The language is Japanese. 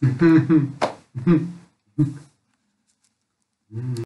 うん。